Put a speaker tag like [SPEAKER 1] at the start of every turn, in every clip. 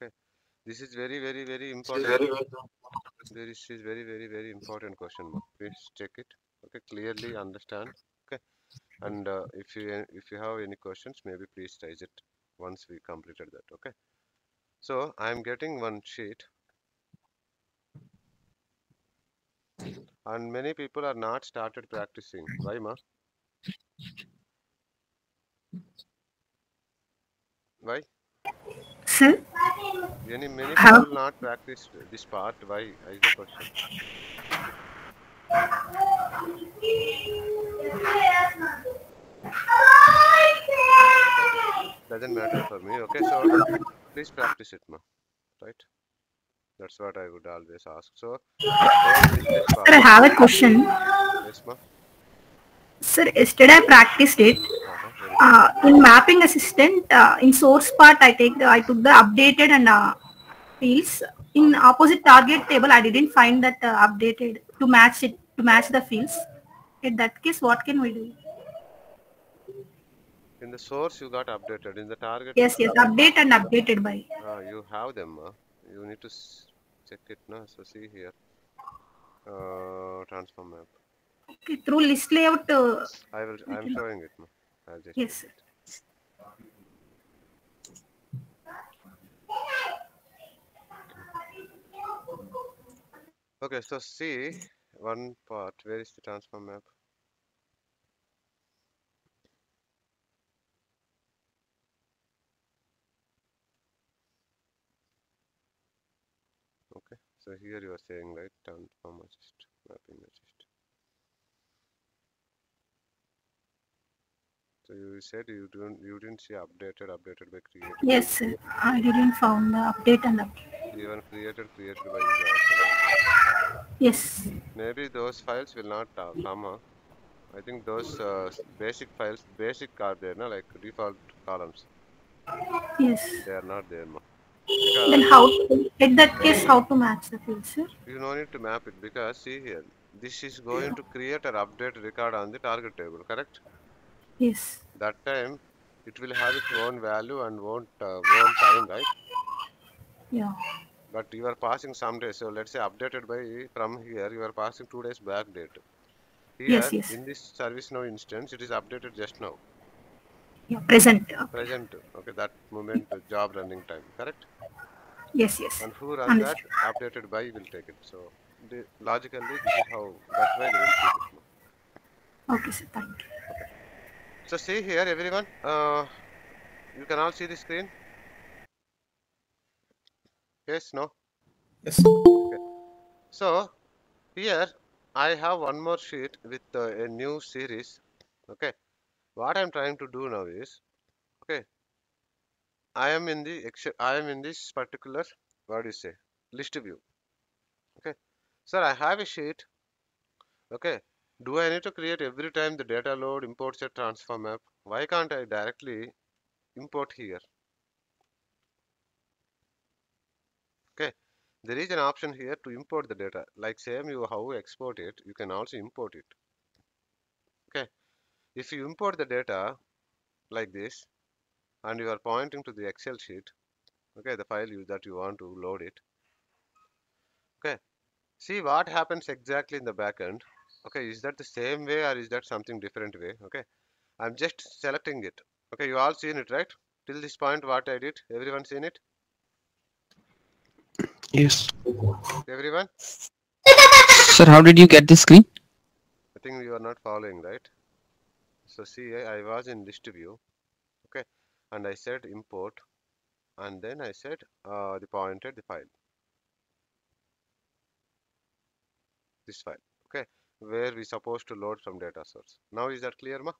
[SPEAKER 1] okay. This is very very very important. this is very very very important question mark please check it. Okay clearly understand. Okay. And uh, if you if you have any questions maybe please raise it once we completed that. Okay. So i am getting one sheet. And many people are not started practicing. Why ma? Why
[SPEAKER 2] Sir,
[SPEAKER 1] any many
[SPEAKER 2] How-
[SPEAKER 1] people not practiced this part. Why? Is the question? Doesn't matter for me. Okay so please practice it ma. Right? That's what i would always ask. So don't miss this part.
[SPEAKER 2] sir, I have a question.
[SPEAKER 1] yes ma.
[SPEAKER 2] Sir, yesterday I practiced it. Uh, in mapping assistant, uh, in source part, I take the, I took the updated and uh, fields. In opposite target table, I didn't find that uh, updated to match it to match the fields. In that case, what can we do?
[SPEAKER 1] in the source you got updated in the target
[SPEAKER 2] Yes, yes, update and updated by.
[SPEAKER 1] uh, you have them uh, you need to s- check it now so see here uh, transform map
[SPEAKER 2] Okay, through list layout. Uh,
[SPEAKER 1] i will i'm showing it ma.
[SPEAKER 2] Yes.
[SPEAKER 1] okay so see one part. Where is the transform map? Okay so here you are saying right? Transform assist mapping assist so you said you don't you didn't see updated updated by created
[SPEAKER 2] Yes, sir. I didn't found the update and update.
[SPEAKER 1] even created created by user.
[SPEAKER 2] Yes.
[SPEAKER 1] maybe those files will not uh, come huh? i think those uh, basic files basic are there no? like default columns
[SPEAKER 2] Yes.
[SPEAKER 1] they are not there ma.
[SPEAKER 2] Then how to, in that case, how to match the field, sir?
[SPEAKER 1] you no need to map it because see here this is going to create an update record on the target table correct
[SPEAKER 2] Yes.
[SPEAKER 1] that time it will have its own value and won't uh, own time right
[SPEAKER 2] Yeah.
[SPEAKER 1] but you are passing some days so let's say updated by from here you are passing two days back date here
[SPEAKER 2] Yes, yes.
[SPEAKER 1] in this service now instance it is updated just now
[SPEAKER 2] Yeah. Present. Okay.
[SPEAKER 1] present okay that moment job running time correct
[SPEAKER 2] Yes, yes.
[SPEAKER 1] and who runs that updated by will take it so the, logically this is how that's why they will keep it now.
[SPEAKER 2] Okay, sir. Thank you.
[SPEAKER 1] So see here everyone. Uh, you can all see the screen? Yes no?
[SPEAKER 3] Yes. Okay.
[SPEAKER 1] so here i have one more sheet with uh, a new series okay? What i'm trying to do now is okay i am in the i am in this particular what do you say list view okay? Sir i have a sheet okay do i need to create every time the data load imports a transform map why can't i directly import here? Okay there is an option here to import the data. Like same you how export it you can also import it. Okay if you import the data like this and you are pointing to the excel sheet okay the file you that you want to load it. Okay see what happens exactly in the backend okay is that the same way or is that something different way? Okay. I'm just selecting it. Okay you all seen it right? Till this point what i did? Everyone seen it?
[SPEAKER 4] Yes.
[SPEAKER 1] everyone?
[SPEAKER 4] Sir, how did you get the screen?
[SPEAKER 1] I think you are not following, right? So see, I I was in list view, okay, and I said import, and then I said uh, the pointer the file, this file, okay, where we supposed to load from data source. Now is that clear, ma?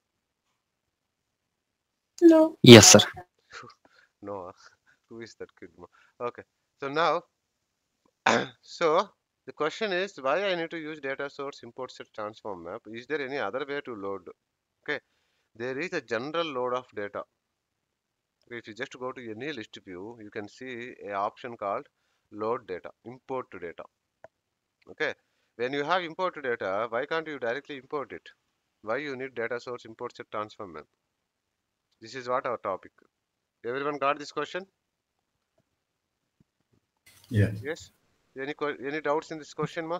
[SPEAKER 2] No.
[SPEAKER 4] Yes, sir.
[SPEAKER 1] No, ah. who is that kid, ma? Okay, so now, so the question is why I need to use data source import set transform map? Is there any other way to load? Okay, there is a general load of data. if you just go to any list view you can see a option called load data import to data okay when you have import to data why can't you directly import it why you need data source import set transform map this is what our topic everyone got this question
[SPEAKER 3] Yes.
[SPEAKER 1] Yes? Any any doubts in this question, ma?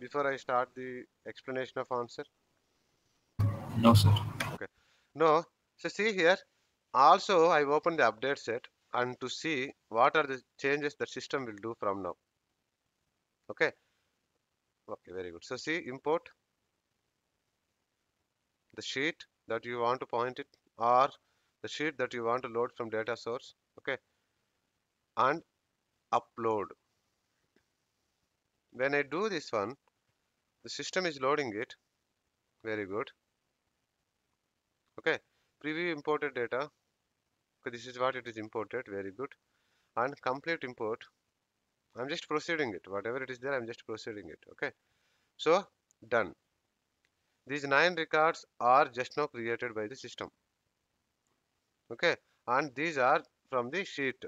[SPEAKER 1] Before I start the explanation of answer.
[SPEAKER 5] No, sir. Okay.
[SPEAKER 1] No. So see here. Also, I opened the update set and to see what are the changes the system will do from now. Okay. Okay, very good. So see import the sheet that you want to point it or the sheet that you want to load from data source. Okay. And upload. When I do this one, the system is loading it. Very good. Okay. Preview imported data. Okay, this is what it is imported. Very good. And complete import. I'm just proceeding it. Whatever it is there, I'm just proceeding it. Okay. So done. These nine records are just now created by the system. Okay. And these are from the sheet.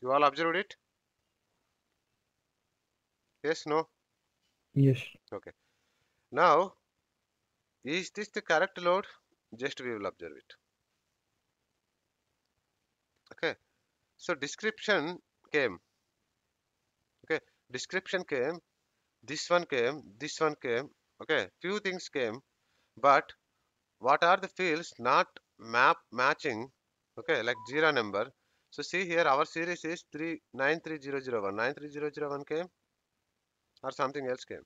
[SPEAKER 1] You all observed it? Yes, no?
[SPEAKER 5] Yes. Okay.
[SPEAKER 1] Now, is this the correct load? Just we will observe it. Okay. So description came. Okay. Description came. This one came. This one came. Okay. Few things came. But what are the fields not map matching? Okay. Like zero number. So see here our series is 393001. 93001 came or something else came.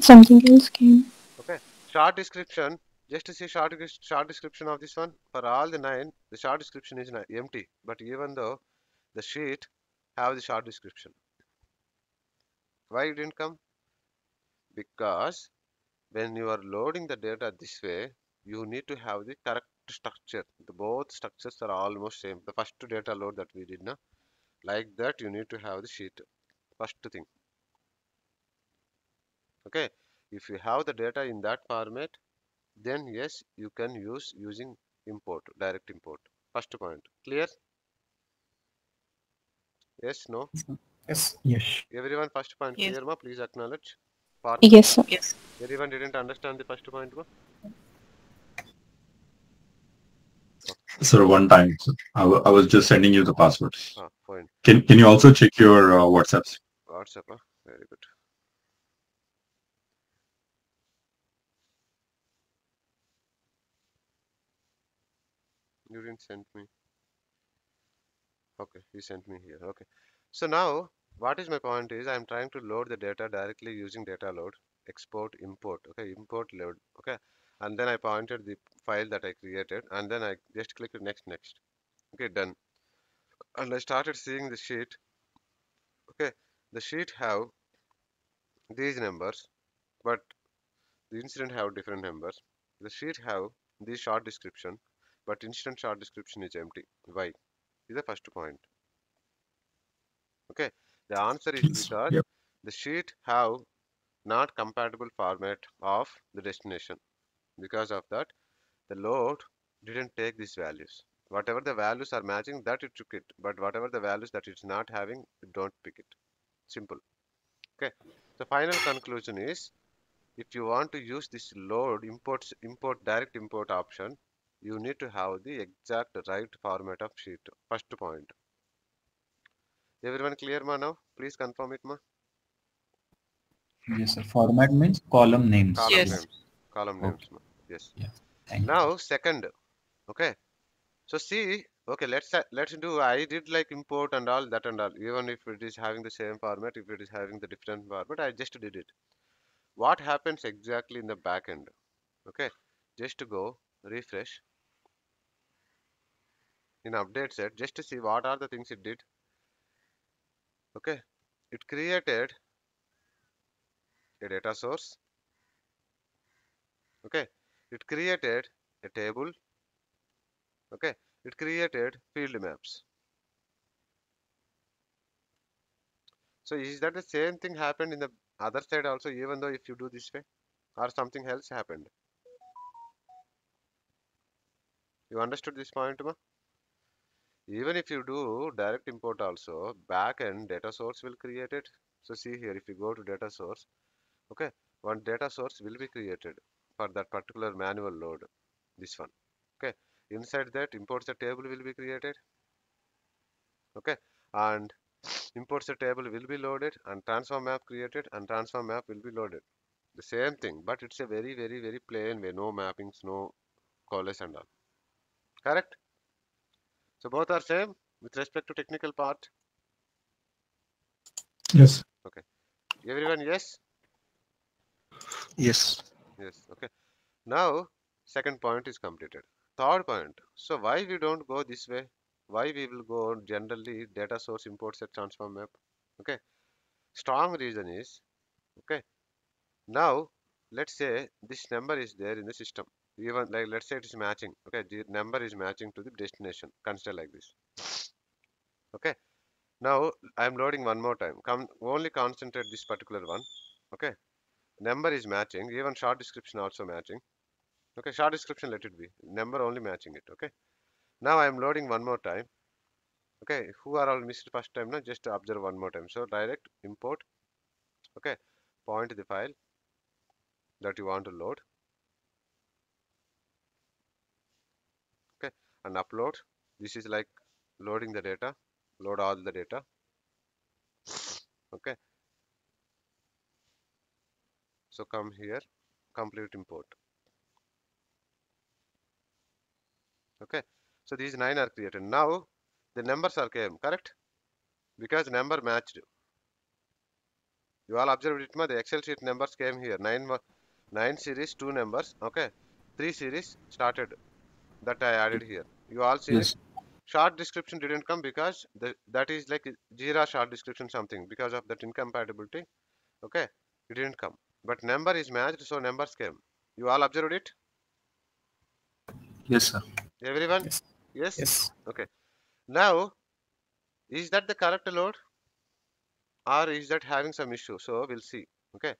[SPEAKER 6] Something else came. Okay.
[SPEAKER 1] Short description just to see short short description of this one for all the nine the short description is empty. But even though the sheet have the short description. Why it didn't come? Because when you are loading the data this way you need to have the correct structure. The both structures are almost same. The first data load that we did now like that you need to have the sheet. First thing. Okay? If you have the data in that format then yes you can use using import direct import first point clear yes no
[SPEAKER 3] Yes.
[SPEAKER 5] Yes.
[SPEAKER 1] everyone first point
[SPEAKER 7] Yes.
[SPEAKER 1] clear ma please acknowledge Part-
[SPEAKER 6] Yes, sir.
[SPEAKER 7] Yes.
[SPEAKER 1] everyone didn't understand the first point ma
[SPEAKER 3] Sir, one time, sir. I, I was just sending you the password.
[SPEAKER 1] ah fine
[SPEAKER 3] Can Can you also check your uh, WhatsApps?
[SPEAKER 1] whatsapp ah very good you didn't send me. Okay you sent me here okay. So now what is my point is i'm trying to load the data directly using data load export import okay import load okay. And then i pointed the file that i created and then i just clicked next next. Okay done. And i started seeing the sheet. Okay the sheet have these numbers but the incident have different numbers. The sheet have this short description but incident short description is empty. Why? Is the first point. Okay. The answer is because
[SPEAKER 3] yep.
[SPEAKER 1] the sheet have not compatible format of the destination. Because of that the load didn't take these values. Whatever the values are matching that it took it. But whatever the values that it's not having don't pick it. Simple. Okay. The final conclusion is if you want to use this load imports import direct import option you need to have the exact right format of sheet. First point. Everyone clear ma now? Please confirm it ma.
[SPEAKER 5] Yes, sir. Format means column names.
[SPEAKER 1] column
[SPEAKER 7] Yes.
[SPEAKER 1] names. Column
[SPEAKER 5] Okay.
[SPEAKER 1] names ma. yes.
[SPEAKER 5] Thank you.
[SPEAKER 1] now second. Okay. So see okay let's let's do i did like import and all that and all. Even if it is having the same format if it is having the different format i just did it. What happens exactly in the back end? Okay. Just to go refresh in update set just to see what are the things it did. Okay. It created a data source. Okay. It created a table. Okay. It created field maps. So is that the same thing happened in the other side also even though if you do this way? Or something else happened? You understood this point ma? Even if you do direct import also back end data source will create it. So see here if you go to data source okay one data source will be created for that particular manual load this one okay. Inside that imports the table will be created okay. And imports the table will be loaded and transform map created and transform map will be loaded. The same thing but it's a very very very plain way no mappings no coalesce and all. Correct so both are same with respect to technical part?
[SPEAKER 3] Yes. Okay.
[SPEAKER 1] Everyone yes?
[SPEAKER 4] Yes.
[SPEAKER 1] yes okay. Now second point is completed. Third point. So why we don't go this way? Why we will go generally data source import set transform map? Okay. Strong reason is okay. Now let's say this number is there in the system even like let's say it is matching okay? The number is matching to the destination consider like this. Okay? Now i am loading one more time. Come only concentrate this particular one okay? Number is matching even short description also matching. Okay short description let it be. Number only matching it okay? Now i am loading one more time okay? Who are all missed first time now just observe one more time. So direct import okay? Point the file that you want to load and upload. This is like loading the data load all the data. Okay. So come here complete import. Okay. So these nine are created. Now the numbers are came correct? Because number matched. You all observed it the excel sheet numbers came here. Nine nine series two numbers. Okay. Three series started that i added here you all see
[SPEAKER 5] Yes.
[SPEAKER 1] short description didn't come because the, that is like jira short description something because of that incompatibility. Okay? It didn't come. But number is matched so numbers came. You all observed it?
[SPEAKER 5] Yes, sir.
[SPEAKER 1] everyone?
[SPEAKER 5] Yes.
[SPEAKER 1] yes?
[SPEAKER 5] Yes.
[SPEAKER 1] okay. Now is that the correct load? Or is that having some issue? So we'll see. Okay?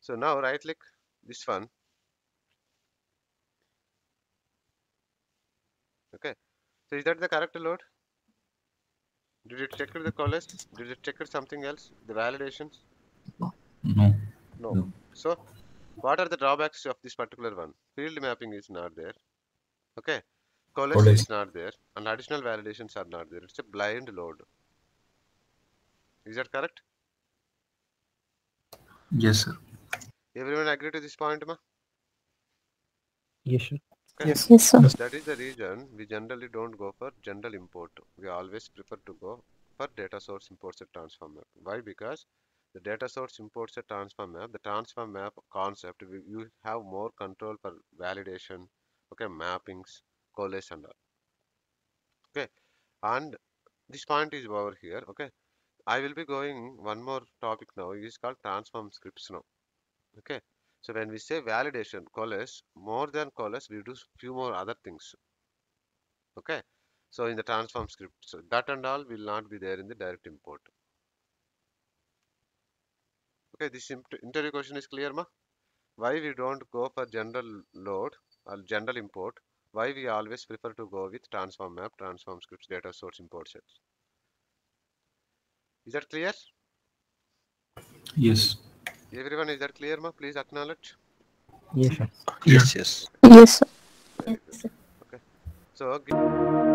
[SPEAKER 1] So now right click this one okay so is that the correct load? Did it check the coalesce did it check something else? The validations?
[SPEAKER 5] No.
[SPEAKER 1] no.
[SPEAKER 5] No.
[SPEAKER 1] so what are the drawbacks of this particular one? Field mapping is not there. Okay. Coalesce
[SPEAKER 5] coalesce.
[SPEAKER 1] is not there and additional validations are not there. It's a blind load. Is that correct?
[SPEAKER 5] Yes, sir.
[SPEAKER 1] everyone agree to this point ma?
[SPEAKER 6] Yes, sir.
[SPEAKER 2] Yes, yes, sir.
[SPEAKER 1] that is the reason we generally don't go for general import. We always prefer to go for data source imports and transform map. Why? Because the data source imports a transform map the transform map concept we, you have more control for validation okay mappings coalesce and all. Okay. And this point is over here okay. I will be going one more topic now. It is called transform scripts now. Okay so when we say validation coalesce more than coalesce we do few more other things. Okay? So in the transform script. So that and all will not be there in the direct import. Okay? This int- interview question is clear ma? Why we don't go for general load or general import? Why we always prefer to go with transform map transform scripts data source import sets? Is that clear?
[SPEAKER 5] Yes.
[SPEAKER 1] Everyone is that clear ma please acknowledge
[SPEAKER 6] Yes, sir.
[SPEAKER 4] Yes, yes.
[SPEAKER 2] Yes, sir. Okay.
[SPEAKER 1] So gi-